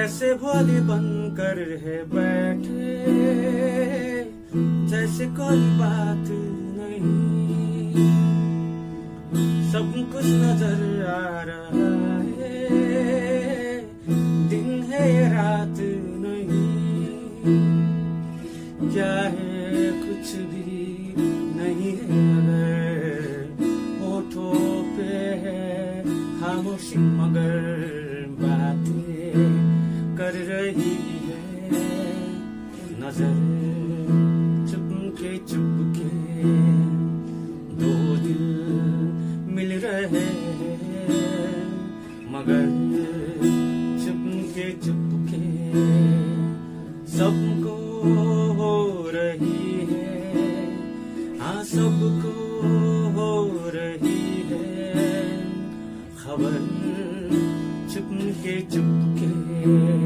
ऐसे भोले बनकर है बैठे, जैसे कोई बात नहीं। सब कुछ नज़र आ रहा है, दिन है रात नहीं। क्या है कुछ भी नहीं है। खामोशी मगर बातें कर रही है नज़र। चुपके चुपके दो दिल मिल रहे हैं मगर चुपके चुपके सबको हो रही है। हाँ सबको खबर चुपके चुपके।